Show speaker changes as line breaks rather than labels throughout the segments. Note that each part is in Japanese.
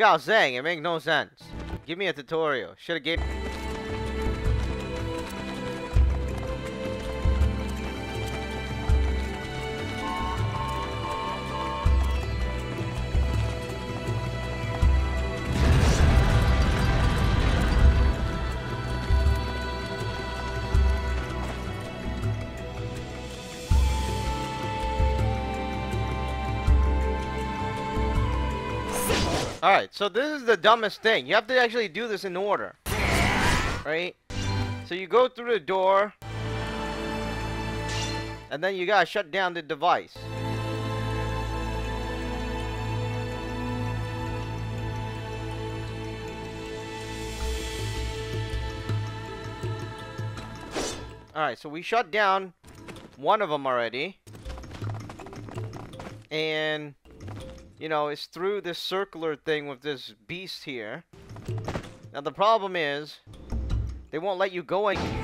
Like I was saying, it makes no sense. Give me a tutorial. Should have gave. So this is the dumbest thing. You have to actually do this in order. Right? So you go through the door. And then you gotta shut down the device. Alright, so we shut down one of them already. And you know, it's through this circular thing with this beast here. Now the problem is, they won't let you go in.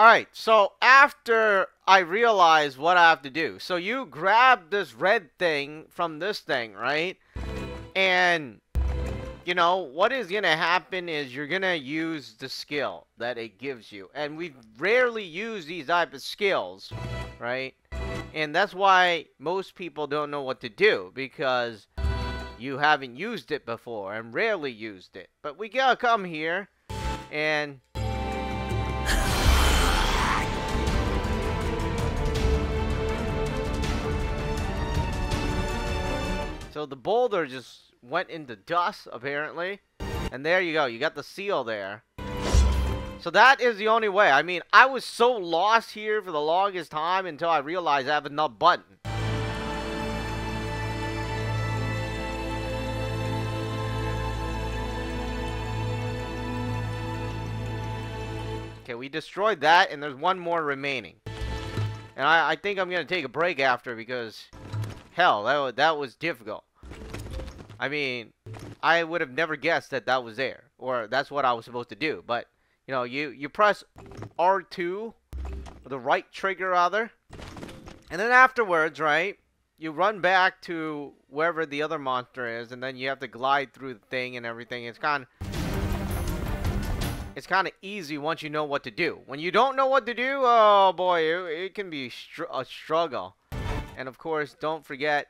Alright, so after I realize what I have to do, so you grab this red thing from this thing, right? And, you know, what is going to happen is you're going to use the skill that it gives you. And we rarely use these type of skills, right? And that's why most people don't know what to do, because you haven't used it before and rarely used it. But we gotta come here and So the boulder just went into dust, apparently. And there you go. You got the seal there. So that is the only way. I mean, I was so lost here for the longest time until I realized I have another button. Okay, we destroyed that, and there's one more remaining. And I, I think I'm going to take a break after because Hell, that was, that was difficult. I mean, I would have never guessed that that was there. Or that's what I was supposed to do. But, you know, you, you press R2, the right trigger rather. And then afterwards, right, you run back to wherever the other monster is. And then you have to glide through the thing and everything. It's kind of... It's kind of easy once you know what to do. When you don't know what to do, oh boy, it, it can be str a struggle. And of course, don't forget,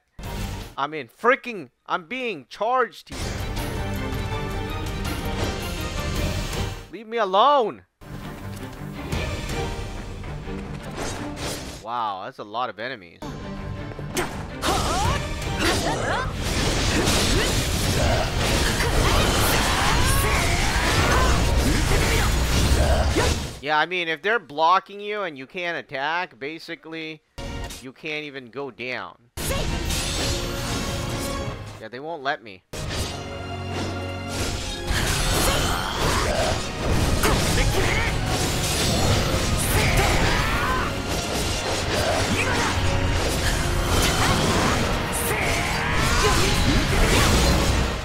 I'm in freaking, I'm being charged here. Leave me alone. Wow, that's a lot of enemies. Yeah, I mean, if they're blocking you and you can't attack, basically, you can't even go down. Yeah, they won't let me.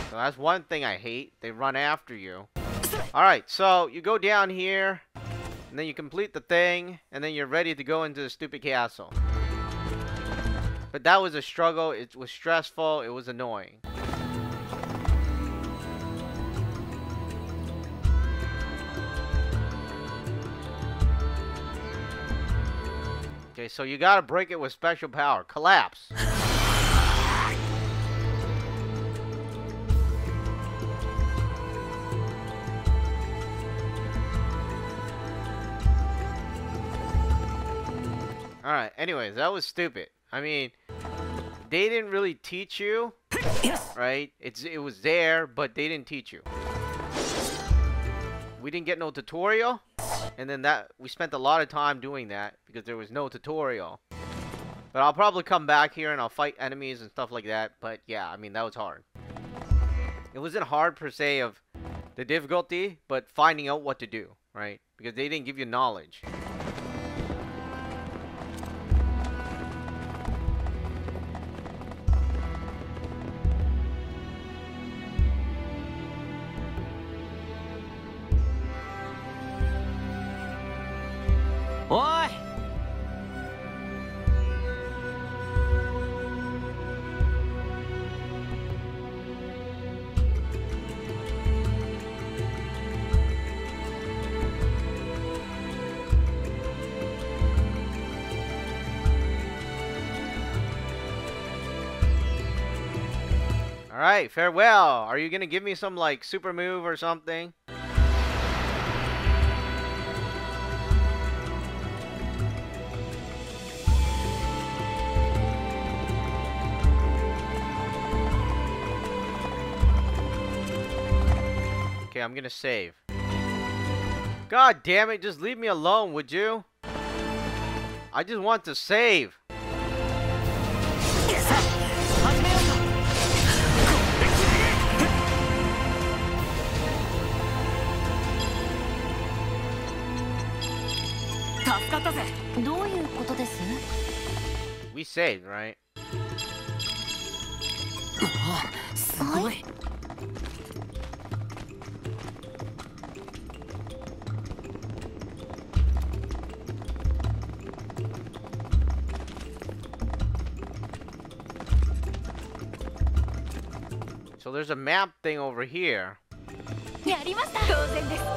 So that's one thing I hate. They run after you. Alright, so you go down here, and then you complete the thing, and then you're ready to go into the stupid castle. But that was a struggle. It was stressful. It was annoying. Okay, so you gotta break it with special power. Collapse. Alright, anyways, that was stupid. I mean, they didn't really teach you, right? It's it was there, but they didn't teach you. We didn't get no tutorial, and then that we spent a lot of time doing that because there was no tutorial. But I'll probably come back here and I'll fight enemies and stuff like that. But yeah, I mean that was hard. It wasn't hard per se of the difficulty, but finding out what to do, right? Because they didn't give you knowledge. Alright, farewell. Are you gonna give me some, like, super move or something? Okay, I'm gonna save. God damn it, just leave me alone, would you? I just want to save.
どういうことです
We saved, right?
すごい
So there's a map thing over here.
やりました当然です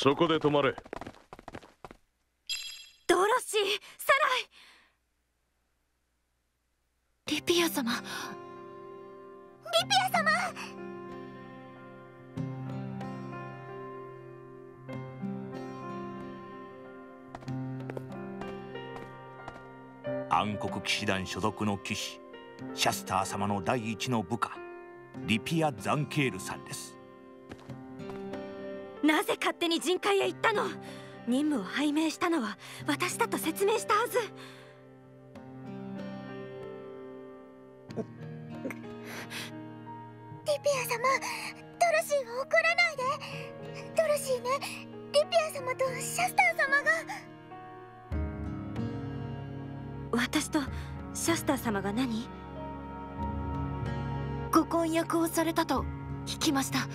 そこで止まれ。
ドロシーサライリピア様。リピア様。
暗黒騎士団所属の騎士シャスター様の第一の部下リピア・ザンケールさんです
なぜ勝手に人海へ行ったの？任務を拝命したのは私だと説明したはず。
リピア様ドロシーを怒らないで。ドロシーねリピア様とシャスター様が。
私とシャスター様が何？ご婚約をされたと聞きました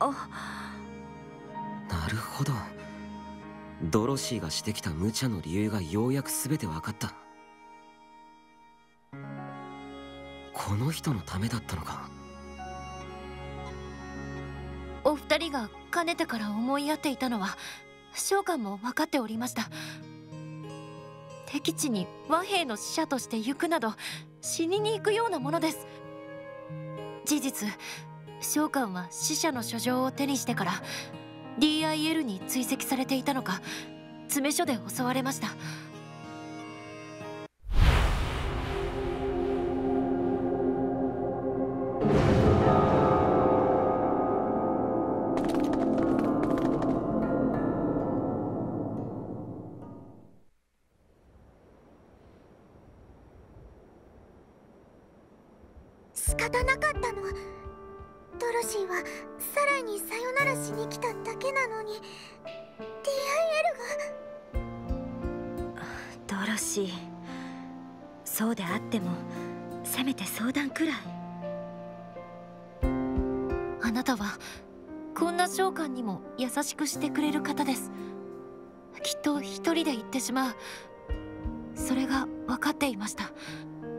あ。
なるほど。ドロシーがしてきた無茶の理由がようやく全て分かった。この人のためだったのか。
お二人がかねてから思い合っていたのは召喚も分かっておりました。敵地に和平の使者として行くなど死にに行くようなものです。事実召喚は死者の書状を手にしてから DIL に追跡されていたのか詰め所で襲われました。
ドロシーはサライにさよならしに来ただけなのに DIL が？
ドロシーそうであってもせめて相談くらい。
あなたはこんな召喚にも優しくしてくれる方です。きっと一人で行ってしまう。それが分かっていました。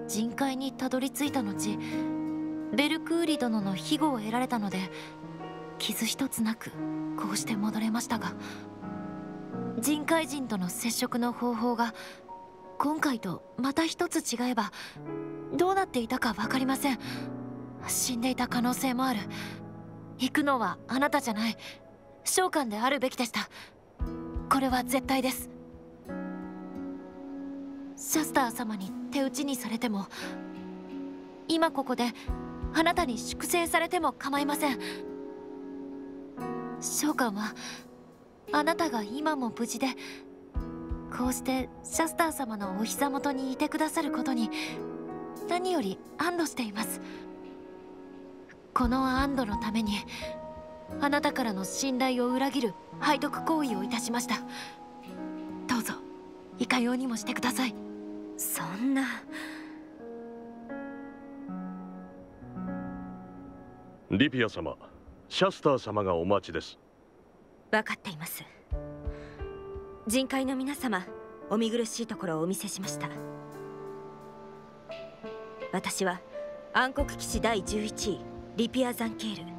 人海にたどり着いた後ベルクーリ殿の庇護を得られたので傷一つなくこうして戻れましたが人海人との接触の方法が今回とまた一つ違えばどうなっていたか分かりません。死んでいた可能性もある。行くのはあなたじゃない。召喚であるべきでした。これは絶対です。シャスター様に手打ちにされても今ここであなたに粛清されても構いません。召喚はあなたが今も無事でこうしてシャスター様のお膝元にいてくださることに何より安堵しています。この安堵のためにあなたからの信頼を裏切る背徳行為をいたしました。どうぞいかようにもしてください。
そんな。
リピア様シャスター様がお待ちです。
分かっています。人海の皆様お見苦しいところをお見せしました。私は暗黒騎士第11位リピア・ザンケール。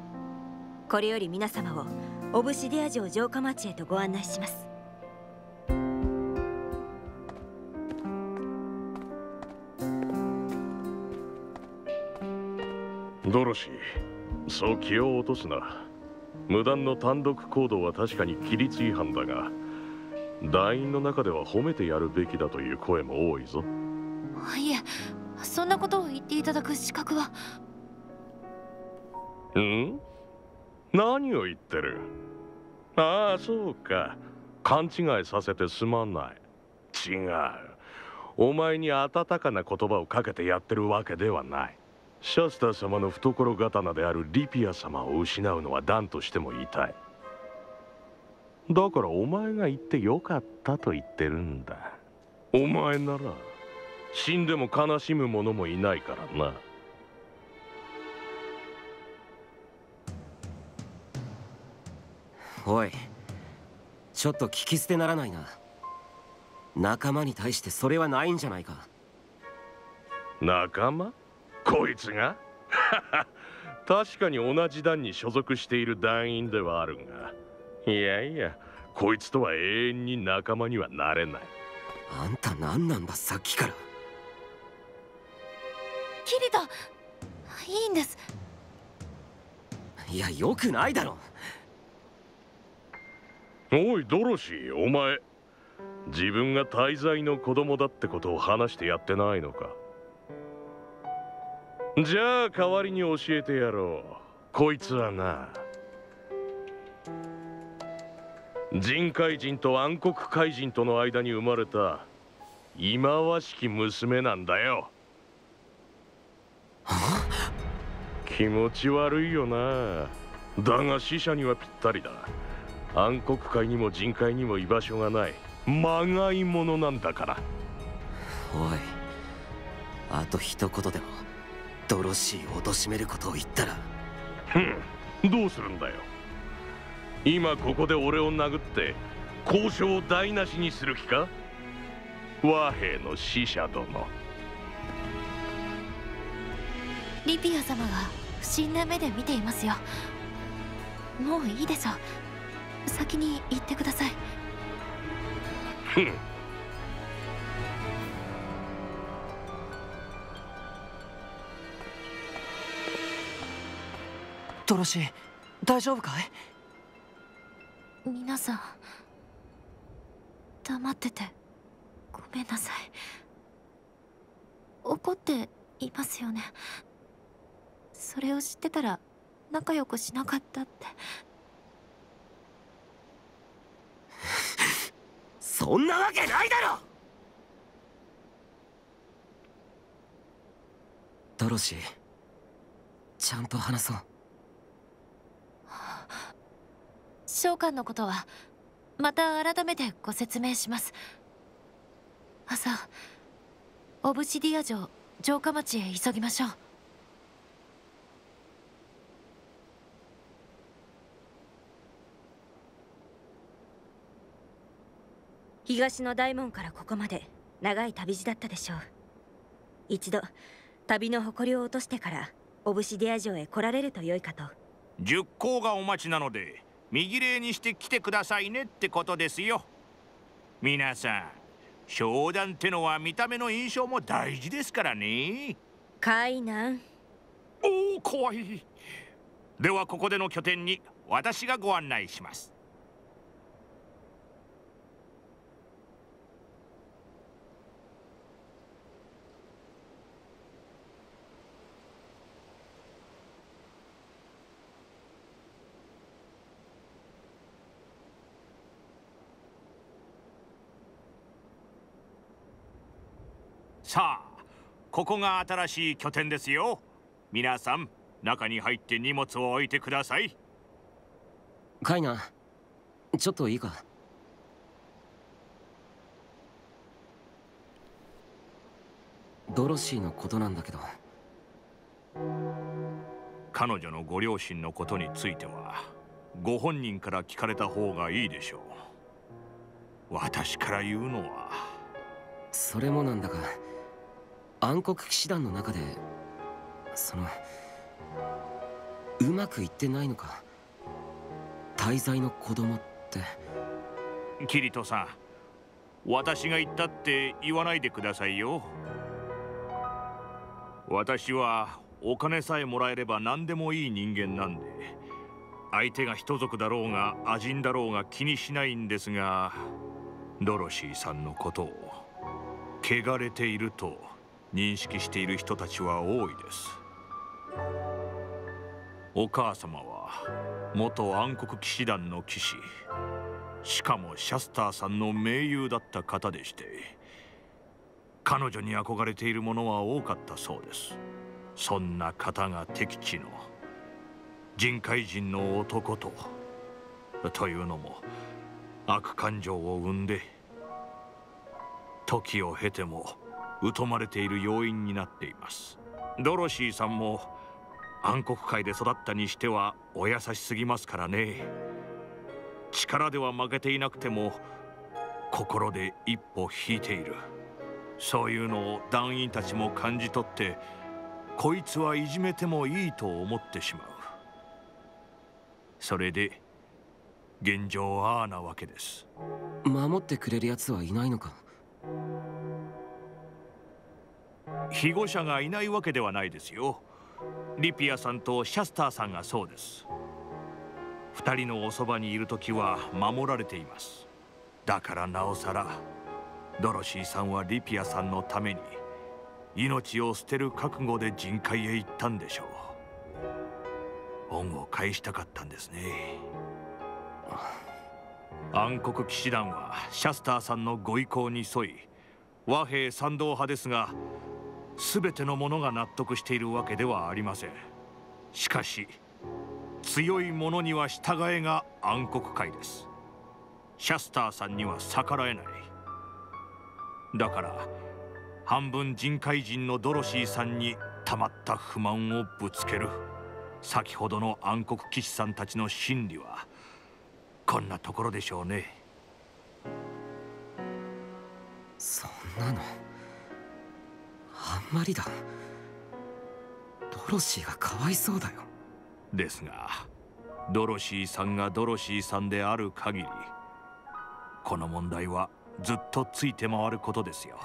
これより皆様をオブシディア城城下町へとご案内します。
ドロシーそう気を落とすな。無断の単独行動は確かに規律違反だが団員の中では褒めてやるべきだという声も多いぞ。
いえそんなことを言っていただく資格は。
ん？何を言ってる？ああそうか。勘違いさせてすまない。違う。お前に温かな言葉をかけてやってるわけではないシャスター様の懐刀であるリピア様を失うのは何としても痛い。だからお前が言ってよかったと言ってるんだ。お前なら死んでも悲しむ者もいないからな。
おいちょっと聞き捨てならないな。仲間に対してそれはないんじゃないか。
仲間？こいつが？確かに同じ団に所属している団員ではあるが。いやいやこいつとは永遠に仲間にはなれない。
あんた何なんださっきから。
キリトいいんです。
いやよくないだろ。
おいドロシーお前。自分が滞在の子供だってことを話してやってないのか？じゃあ代わりに教えてやろう。こいつはな人海人と暗黒怪人との間に生まれた忌まわしき娘なんだよ。気持ち悪いよな。だが死者にはぴったりだ。暗黒界にも人界にも居場所がない。まがいものなんだから。
おいあと一言でも。ドロシーを貶めることを言ったら。
ふんどうするんだよ。今ここで俺を殴って交渉を台無しにする気か？和平の使者殿
リピア様が不審な目で見ていますよ。もういいでしょ先に行ってください。
ふん
ドロシー大丈夫かい？
皆さん黙っててごめんなさい。怒っていますよね。それを知ってたら仲良くしなかったって。
そんなわけないだろ！ドロシーちゃんと話そう
召喚のことはまた改めてご説明します。朝オブシディア城城下町へ急ぎましょう。
東の大門からここまで長い旅路だったでしょう。一度旅の誇りを落としてからオブシディア城へ来られると良いかと。
十行がお待ちなので右礼にして来てくださいねってことですよ。皆さん商談ってのは見た目の印象も大事ですからね。
海南
おお怖い。ではここでの拠点に私がご案内しますさあここが新しい拠点ですよ。皆さん中に入って荷物を置いてください。
カイナちょっといいか？ドロシーのことなんだけど。
彼女のご両親のことについてはご本人から聞かれた方がいいでしょう。私から言うのは。
それもなんだが暗黒騎士団の中でそのうまくいってないのか滞在の子供って。
キリトさん私が言ったって言わないでくださいよ。私はお金さえもらえれば何でもいい人間なんで相手が人族だろうが亜人だろうが気にしないんですがドロシーさんのことを汚れていると認識している人たちは多いです。お母様は元暗黒騎士団の騎士。しかもシャスターさんの盟友だった方でして彼女に憧れているものは多かったそうです。そんな方が敵地の人海人の男とというのも悪感情を生んで時を経ても疎まれている要因になっています。ドロシーさんも暗黒界で育ったにしてはお優しすぎますからね。力では負けていなくても心で一歩引いている。そういうのを団員たちも感じ取ってこいつはいじめてもいいと思ってしまう。それで現状ああなわけです。
守ってくれる奴はいないのか？
庇護者がいないわけではないですよ。リピアさんとシャスターさんがそうです。二人のおそばにいる時は守られています。だからなおさらドロシーさんはリピアさんのために命を捨てる覚悟で人海へ行ったんでしょう。恩を返したかったんですね。暗黒騎士団はシャスターさんのご意向に沿い和平賛同派ですが全ての者が納得しているわけではありません。しかし強い者には従えが暗黒界です。シャスターさんには逆らえない。だから半分人海人のドロシーさんにたまった不満をぶつける。先ほどの暗黒騎士さんたちの心理はこんなところでしょうね。
そんなの。あんまりだ。ドロシーがかわいそうだよ。
ですがドロシーさんがドロシーさんである限りこの問題はずっとついて回ることですよ。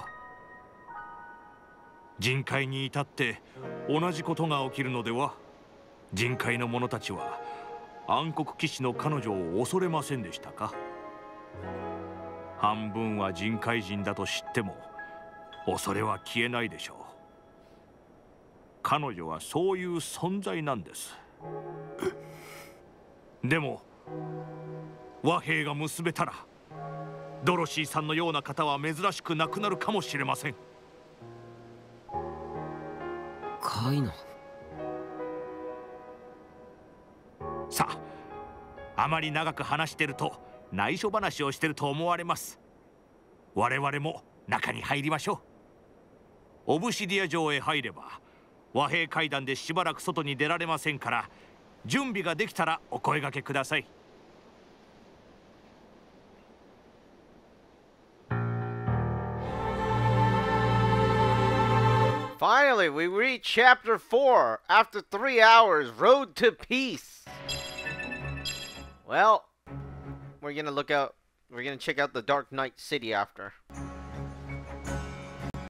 人海に至って同じことが起きるのでは人海の者たちは暗黒騎士の彼女を恐れませんでしたか？半分は人海人だと知っても恐れは消えないでしょう。彼女はそういう存在なんです。でも和平が結べたらドロシーさんのような方は珍しくなくなるかもしれません。
カイナ。
さああまり長く話してると内緒話をしてると思われます。我々も中に入りましょう。オブシディア城へ入れば和平会談でしばらく外に出られませんから準備ができたらお声掛けください
Finally, we reach chapter 4 after three hours. Road to Peace. Well, we're gonna look out. We're gonna check out the Dark Knight City after.